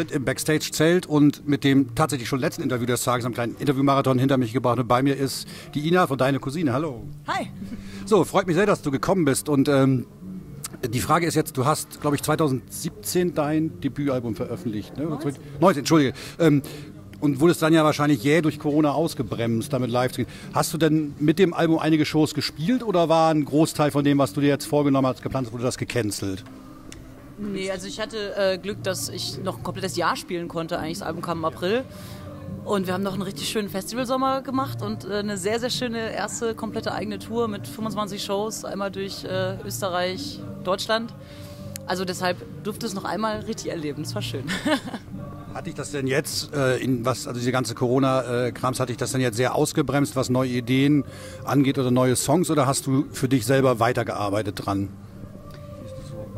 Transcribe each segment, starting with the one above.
sind im Backstage-Zelt und mit dem tatsächlich schon letzten Interview des Tages am kleinen Interviewmarathon hinter mich gebracht. Und bei mir ist die Ina von Deine Cousine. Hallo. Hi. So, freut mich sehr, dass du gekommen bist. Und ähm, die Frage ist jetzt, du hast, glaube ich, 2017 dein Debütalbum veröffentlicht. Ne? 19, 19 Entschuldige. Ähm, und wurdest dann ja wahrscheinlich jäh durch Corona ausgebremst, damit live zu gehen. Hast du denn mit dem Album einige Shows gespielt oder war ein Großteil von dem, was du dir jetzt vorgenommen hast, geplant wurde das gecancelt? Nee, also ich hatte äh, Glück, dass ich noch ein komplettes Jahr spielen konnte. Eigentlich das Album kam im April. Und wir haben noch einen richtig schönen Festivalsommer gemacht und äh, eine sehr, sehr schöne erste komplette eigene Tour mit 25 Shows, einmal durch äh, Österreich, Deutschland. Also deshalb durfte es noch einmal richtig erleben. Das war schön. Hatte ich das denn jetzt, äh, in was, also diese ganze Corona-Krams, hatte ich das denn jetzt sehr ausgebremst, was neue Ideen angeht oder neue Songs oder hast du für dich selber weitergearbeitet dran?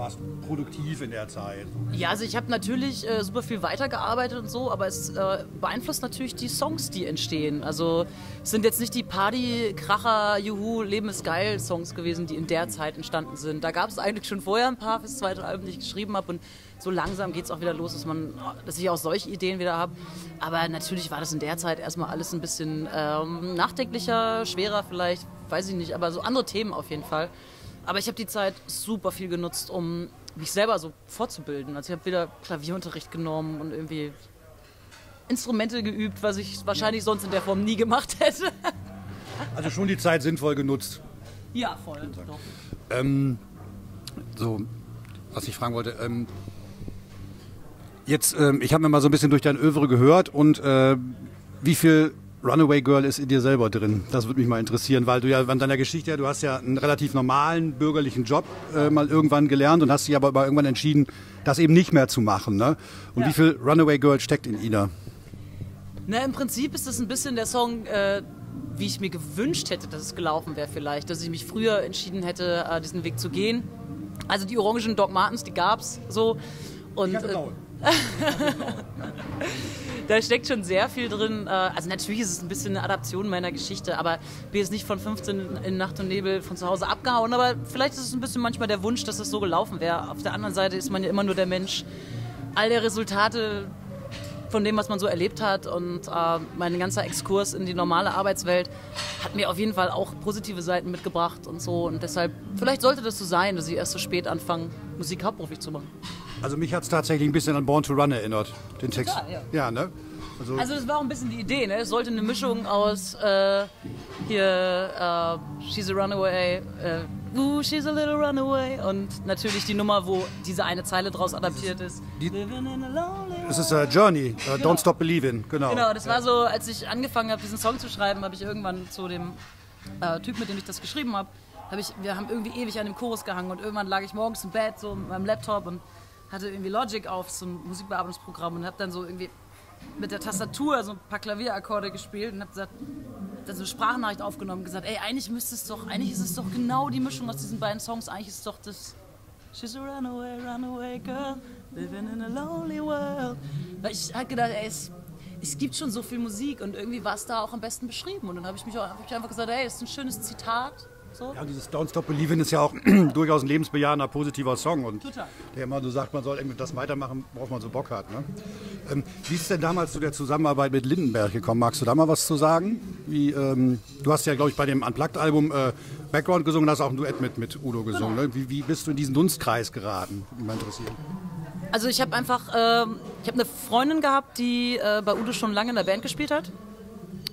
Warst du produktiv in der Zeit? Ja, also ich habe natürlich äh, super viel weitergearbeitet und so, aber es äh, beeinflusst natürlich die Songs, die entstehen. Also es sind jetzt nicht die Party, Kracher, Juhu, Leben ist geil Songs gewesen, die in der Zeit entstanden sind. Da gab es eigentlich schon vorher ein paar fürs zweite Album, die ich geschrieben habe und so langsam geht es auch wieder los, dass, man, dass ich auch solche Ideen wieder habe. Aber natürlich war das in der Zeit erstmal alles ein bisschen ähm, nachdenklicher, schwerer vielleicht, weiß ich nicht, aber so andere Themen auf jeden Fall. Aber ich habe die Zeit super viel genutzt, um mich selber so fortzubilden. Also ich habe wieder Klavierunterricht genommen und irgendwie Instrumente geübt, was ich wahrscheinlich sonst in der Form nie gemacht hätte. Also schon die Zeit sinnvoll genutzt. Ja, voll. Doch. Ähm, so, was ich fragen wollte. Ähm, jetzt, ähm, ich habe mir mal so ein bisschen durch dein Övre gehört und äh, wie viel Runaway Girl ist in dir selber drin? Das würde mich mal interessieren, weil du ja an deiner Geschichte, ja, du hast ja einen relativ normalen bürgerlichen Job äh, mal irgendwann gelernt und hast dich aber, irgendwann entschieden, das eben nicht mehr zu machen. Ne? Und Ja. wie viel Runaway Girl steckt in Ina? Na, im Prinzip ist das ein bisschen der Song, äh, wie ich mir gewünscht hätte, dass es gelaufen wäre vielleicht. Dass ich mich früher entschieden hätte, äh, diesen Weg zu gehen. Also die orangen Doc Martens, die gab's so. Und, äh, da steckt schon sehr viel drin. Äh, Also natürlich ist es ein bisschen eine Adaption meiner Geschichte, aber bin jetzt nicht von 15 in Nacht und Nebel von zu Hause abgehauen. Aber vielleicht ist es ein bisschen manchmal der Wunsch, dass es so gelaufen wäre. Auf der anderen Seite ist man ja immer nur der Mensch. All der Resultate von dem, was man so erlebt hat und äh, mein ganzer Exkurs in die normale Arbeitswelt hat mir auf jeden Fall auch positive Seiten mitgebracht und so. Und deshalb, vielleicht sollte das so sein, dass ich erst so spät anfange, Musik hauptberuflich zu machen. Also mich hat es tatsächlich ein bisschen an Born to Run erinnert, den Text. Total, ja. ja ne? Also, Also das war auch ein bisschen die Idee, ne? Es sollte eine Mischung aus äh, hier äh, She's a Runaway, äh, Ooh, she's a little runaway und natürlich die Nummer, wo diese eine Zeile draus adaptiert ist. Die- Living in a lonely es ist äh, Journey, äh, Genau. Don't Stop Believing, genau. Genau, das war so, als ich angefangen habe, diesen Song zu schreiben, habe ich irgendwann zu dem äh, Typ, mit dem ich das geschrieben habe, hab ich, wir haben irgendwie ewig an dem Chorus gehangen und irgendwann lag ich morgens im Bett so mit meinem Laptop und hatte irgendwie Logic auf, so ein Musikbearbeitungsprogramm und habe dann so irgendwie mit der Tastatur so ein paar Klavierakkorde gespielt und habe gesagt, dann so eine Sprachnachricht aufgenommen und gesagt, ey, eigentlich müsste es doch, eigentlich ist es doch genau die Mischung aus diesen beiden Songs, eigentlich ist es doch das She's a runaway, runaway girl, living in a lonely world. Weil ich hab gedacht, ey, es, es gibt schon so viel Musik und irgendwie war es da auch am besten beschrieben. Und dann habe ich mich auch hab ich einfach gesagt, ey, das ist ein schönes Zitat. So. Ja, dieses Don't Stop Believing ist ja auch durchaus ein lebensbejahender, positiver Song. Und Total. der immer so sagt, man soll irgendwie das weitermachen, worauf man so Bock hat. Ne? Ähm, wie ist es denn damals zu der Zusammenarbeit mit Lindenberg gekommen? Magst du da mal was zu sagen? Wie, ähm, du hast ja, glaube ich, bei dem Unplugged-Album äh, Background gesungen, hast auch ein Duett mit, mit Udo gesungen. Ne? Wie, wie bist du in diesen Dunstkreis geraten? Würde mich mal interessieren. Also ich habe einfach, ähm, ich habe eine Freundin gehabt, die äh, bei Udo schon lange in der Band gespielt hat.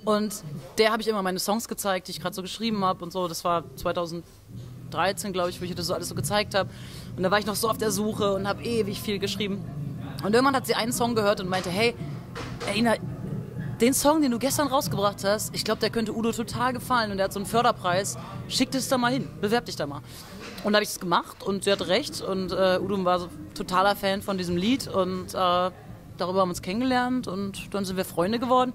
Und der habe ich immer meine Songs gezeigt, die ich gerade so geschrieben habe und so. Das war 2013, glaube ich, wo ich das so alles so gezeigt habe. Und da war ich noch so auf der Suche und habe ewig viel geschrieben. Und irgendwann hat sie einen Song gehört und meinte, hey, Ina, den Song, den du gestern rausgebracht hast, ich glaube, der könnte Udo total gefallen und der hat so einen Förderpreis. Schick das da mal hin, bewerb dich da mal. Und da habe ich es gemacht und sie hatte recht und äh, Udo war so totaler Fan von diesem Lied und äh, darüber haben wir uns kennengelernt und dann sind wir Freunde geworden.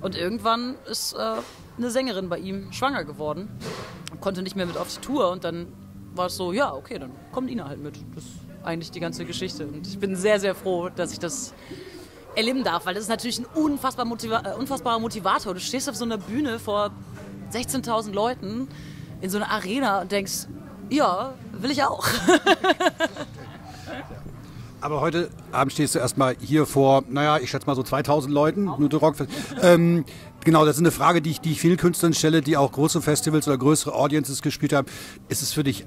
Und irgendwann ist äh, eine Sängerin bei ihm schwanger geworden, konnte nicht mehr mit auf die Tour und dann war es so, ja, okay, dann kommt Ina halt mit. Das ist eigentlich die ganze Geschichte und ich bin sehr, sehr froh, dass ich das erleben darf, weil das ist natürlich ein unfassbar motiva äh, unfassbarer Motivator. Du stehst auf so einer Bühne vor 16.000 Leuten in so einer Arena und denkst, ja, will ich auch. Aber heute Abend stehst du erstmal hier vor, naja, ich schätze mal so 2000 Leuten, Nute Rock. Ähm, genau, das ist eine Frage, die ich, die ich vielen Künstlern stelle, die auch große Festivals oder größere Audiences gespielt haben. Ist es für dich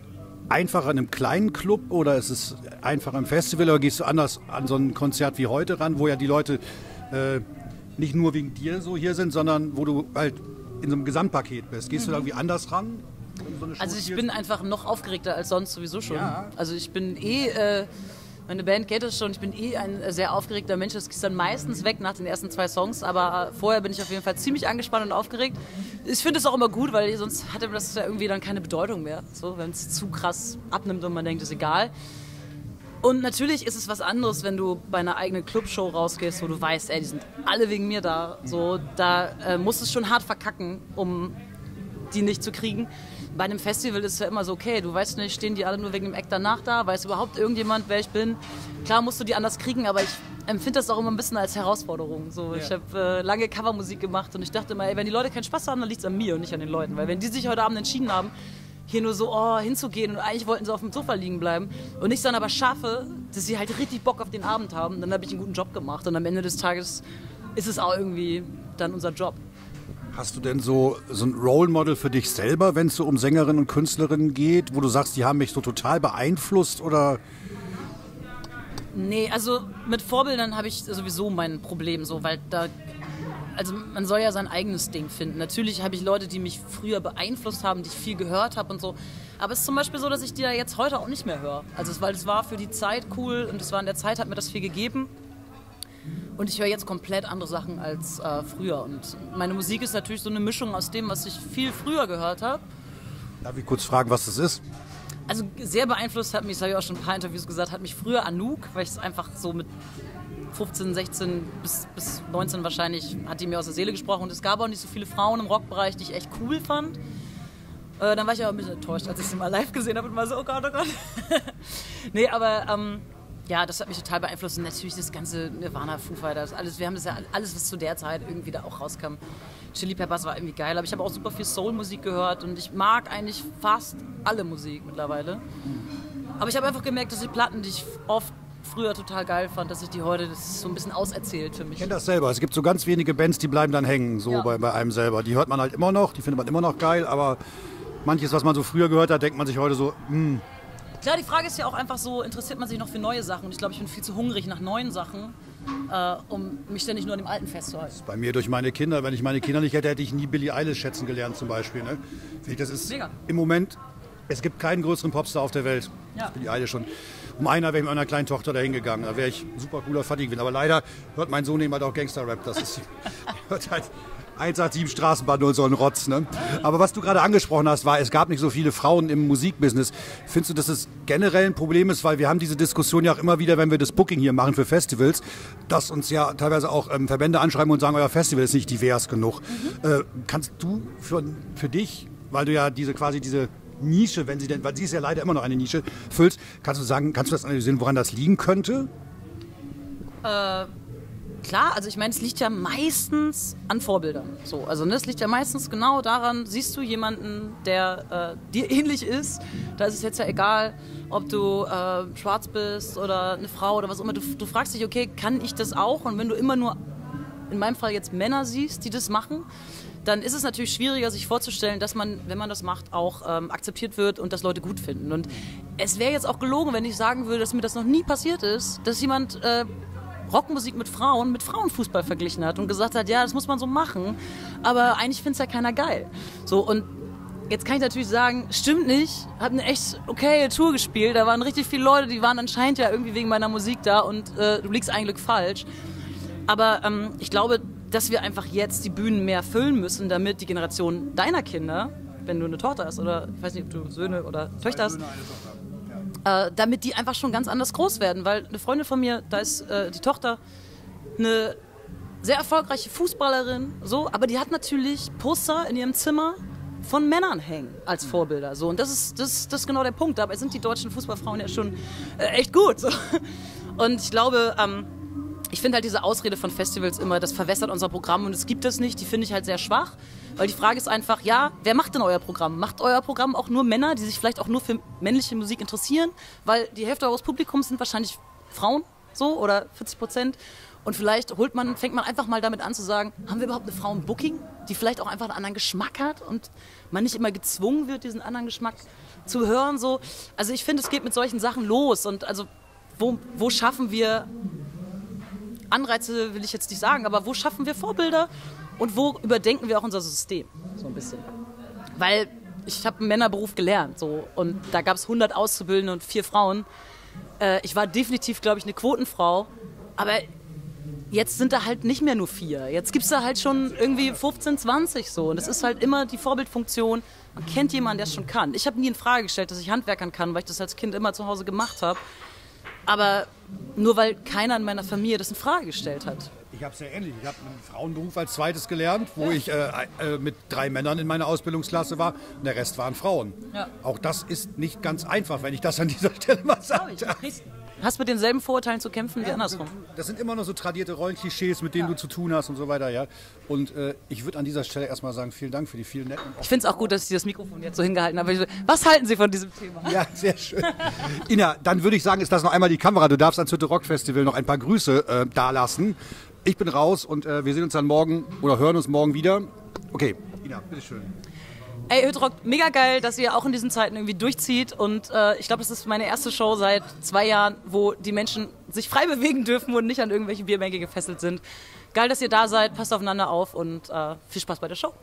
einfacher in einem kleinen Club oder ist es einfacher im Festival oder gehst du anders an so ein Konzert wie heute ran, wo ja die Leute äh, nicht nur wegen dir so hier sind, sondern wo du halt in so einem Gesamtpaket bist? Gehst mhm. du da irgendwie anders ran? So also ich bin einfach noch aufgeregter als sonst sowieso schon. Ja. Also ich bin eh... Äh, meine Band kennt es schon, ich bin eh ein sehr aufgeregter Mensch. Das ist dann meistens weg nach den ersten zwei Songs, aber vorher bin ich auf jeden Fall ziemlich angespannt und aufgeregt. Ich finde es auch immer gut, weil sonst hatte das ja irgendwie dann keine Bedeutung mehr. So, wenn es zu krass abnimmt und man denkt, ist egal. Und natürlich ist es was anderes, wenn du bei einer eigenen Clubshow rausgehst, wo du weißt, ey, die sind alle wegen mir da. So, da äh, musst du es schon hart verkacken, um die nicht zu kriegen bei einem Festival ist es ja immer so, okay, du weißt nicht, stehen die alle nur wegen dem Eck danach da? Weiß überhaupt irgendjemand, wer ich bin? Klar musst du die anders kriegen, aber ich empfinde das auch immer ein bisschen als Herausforderung. So, ja. Ich habe äh, lange Covermusik gemacht und ich dachte immer, ey, wenn die Leute keinen Spaß haben, dann liegt es an mir und nicht an den Leuten. Weil wenn die sich heute Abend entschieden haben, hier nur so oh, hinzugehen und eigentlich wollten sie auf dem Sofa liegen bleiben und ich dann aber schaffe, dass sie halt richtig Bock auf den Abend haben, dann habe ich einen guten Job gemacht und am Ende des Tages ist es auch irgendwie dann unser Job. Hast du denn so, so ein Role Model für dich selber, wenn es so um Sängerinnen und Künstlerinnen geht, wo du sagst, die haben mich so total beeinflusst oder? Nee, also mit Vorbildern habe ich sowieso mein Problem, so, weil da, also man soll ja sein eigenes Ding finden. Natürlich habe ich Leute, die mich früher beeinflusst haben, die ich viel gehört habe und so. Aber es ist zum Beispiel so, dass ich die da jetzt heute auch nicht mehr höre. Also, weil es war für die Zeit cool und es war in der Zeit, hat mir das viel gegeben. Und ich höre jetzt komplett andere Sachen als äh, früher. Und meine Musik ist natürlich so eine Mischung aus dem, was ich viel früher gehört habe. Darf ich kurz fragen, was das ist? Also sehr beeinflusst hat mich, das habe ich auch schon ein paar Interviews gesagt, hat mich früher Anouk, weil ich es einfach so mit 15, 16 bis, bis 19 wahrscheinlich, hat die mir aus der Seele gesprochen. Und es gab auch nicht so viele Frauen im Rockbereich, die ich echt cool fand. Äh, dann war ich aber ein bisschen enttäuscht, als ich sie mal live gesehen habe und war so, oh Gott, oh Gott. nee, aber ähm, ja, das hat mich total beeinflusst. Und natürlich das ganze Nirvana, Foo Fighters, alles. Wir haben das ja alles, was zu der Zeit irgendwie da auch rauskam. Chili Peppers war irgendwie geil, aber ich habe auch super viel Soul-Musik gehört und ich mag eigentlich fast alle Musik mittlerweile. Aber ich habe einfach gemerkt, dass die Platten, die ich oft früher total geil fand, dass ich die heute, das ist so ein bisschen auserzählt für mich. Ich kenne das selber. Es gibt so ganz wenige Bands, die bleiben dann hängen, so ja. bei, bei einem selber. Die hört man halt immer noch, die findet man immer noch geil, aber manches, was man so früher gehört hat, denkt man sich heute so, hm, Klar, die Frage ist ja auch einfach so, interessiert man sich noch für neue Sachen? Und ich glaube, ich bin viel zu hungrig nach neuen Sachen, äh, um mich ständig nur an dem Alten festzuhalten. Das ist bei mir durch meine Kinder. Wenn ich meine Kinder nicht hätte, hätte ich nie Billie Eilish schätzen gelernt zum Beispiel. Ne? Das ist Mega. im Moment, es gibt keinen größeren Popstar auf der Welt. Ja. Billie Eilish schon. Um einer wäre ich mit meiner kleinen Tochter dahin gegangen. Da wäre ich ein super cooler Fatigue. Aber leider hört mein Sohn eben halt auch Gangster-Rap. Das ist, hört halt 187 Straßenbahn nur so ein Rotz. Ne? Aber was du gerade angesprochen hast, war, es gab nicht so viele Frauen im Musikbusiness. Findest du, dass es generell ein Problem ist? Weil wir haben diese Diskussion ja auch immer wieder, wenn wir das Booking hier machen für Festivals, dass uns ja teilweise auch ähm, Verbände anschreiben und sagen, euer Festival ist nicht divers genug. Mhm. Äh, kannst du für, für dich, weil du ja diese quasi diese Nische, wenn sie denn, weil sie ist ja leider immer noch eine Nische, füllst, kannst du sagen, kannst du das analysieren, woran das liegen könnte? Äh klar, also ich meine, es liegt ja meistens an Vorbildern. So, also ne, es liegt ja meistens genau daran, siehst du jemanden, der äh, dir ähnlich ist, da ist es jetzt ja egal, ob du äh, schwarz bist oder eine Frau oder was auch immer. Du, du fragst dich, okay, kann ich das auch? Und wenn du immer nur, in meinem Fall jetzt Männer siehst, die das machen, dann ist es natürlich schwieriger, sich vorzustellen, dass man, wenn man das macht, auch ähm, akzeptiert wird und dass Leute gut finden. Und es wäre jetzt auch gelogen, wenn ich sagen würde, dass mir das noch nie passiert ist, dass jemand äh, Rockmusik mit Frauen mit Frauenfußball verglichen hat und gesagt hat, ja, das muss man so machen, aber eigentlich findet es ja keiner geil. So und Jetzt kann ich natürlich sagen, stimmt nicht, hat eine echt okay Tour gespielt, da waren richtig viele Leute, die waren anscheinend ja irgendwie wegen meiner Musik da und äh, du liegst eigentlich falsch. Aber ähm, ich glaube, dass wir einfach jetzt die Bühnen mehr füllen müssen, damit die Generation deiner Kinder, wenn du eine Tochter hast oder ich weiß nicht, ob du Söhne oder Töchter hast, äh, damit die einfach schon ganz anders groß werden. Weil eine Freundin von mir, da ist äh, die Tochter eine sehr erfolgreiche Fußballerin, so, aber die hat natürlich Poster in ihrem Zimmer von Männern hängen als Vorbilder. So. Und das ist, das, das ist genau der Punkt. Dabei sind die deutschen Fußballfrauen ja schon äh, echt gut. So. Und ich glaube, ähm, ich finde halt diese Ausrede von Festivals immer, das verwässert unser Programm und es gibt es nicht, die finde ich halt sehr schwach. Weil die Frage ist einfach, ja, wer macht denn euer Programm? Macht euer Programm auch nur Männer, die sich vielleicht auch nur für männliche Musik interessieren? Weil die Hälfte eures Publikums sind wahrscheinlich Frauen so oder 40 Prozent. Und vielleicht holt man, fängt man einfach mal damit an zu sagen, haben wir überhaupt eine Frau im Booking, die vielleicht auch einfach einen anderen Geschmack hat und man nicht immer gezwungen wird, diesen anderen Geschmack zu hören. So. Also ich finde, es geht mit solchen Sachen los. Und also wo, wo schaffen wir Anreize, will ich jetzt nicht sagen, aber wo schaffen wir Vorbilder und wo überdenken wir auch unser System so ein bisschen. Weil ich habe einen Männerberuf gelernt so, und da gab es 100 Auszubildende und vier Frauen. Äh, ich war definitiv, glaube ich, eine Quotenfrau, aber jetzt sind da halt nicht mehr nur vier. Jetzt gibt es da halt schon irgendwie 15, 20 so. Und es ist halt immer die Vorbildfunktion. Man kennt jemanden, der es schon kann. Ich habe nie in Frage gestellt, dass ich Handwerkern kann, weil ich das als Kind immer zu Hause gemacht habe. Aber nur weil keiner in meiner Familie das in Frage gestellt hat. Ich habe es ja ähnlich. Ich habe einen Frauenberuf als zweites gelernt, wo ich äh, äh, mit drei Männern in meiner Ausbildungsklasse war und der Rest waren Frauen. Ja. Auch das ist nicht ganz einfach, wenn ich das an dieser Stelle mal sage hast mit denselben Vorurteilen zu kämpfen wie andersrum. Das sind immer noch so tradierte Rollenklischees, mit denen ja. du zu tun hast und so weiter, ja. Und äh, ich würde an dieser Stelle erstmal sagen, vielen Dank für die vielen netten. Ich finde es auch gut, dass ich das Mikrofon jetzt so hingehalten habe. Was halten Sie von diesem Thema? Ja, sehr schön. Ina, dann würde ich sagen, ist das noch einmal die Kamera. Du darfst ans Hütte Rock Festival noch ein paar Grüße äh, dalassen. Ich bin raus und äh, wir sehen uns dann morgen oder hören uns morgen wieder. Okay, Ina, bitteschön. Ey, Hütrock, mega geil, dass ihr auch in diesen Zeiten irgendwie durchzieht. Und äh, ich glaube, das ist meine erste Show seit zwei Jahren, wo die Menschen sich frei bewegen dürfen und nicht an irgendwelche Bierbänke gefesselt sind. Geil, dass ihr da seid, passt aufeinander auf und äh, viel Spaß bei der Show.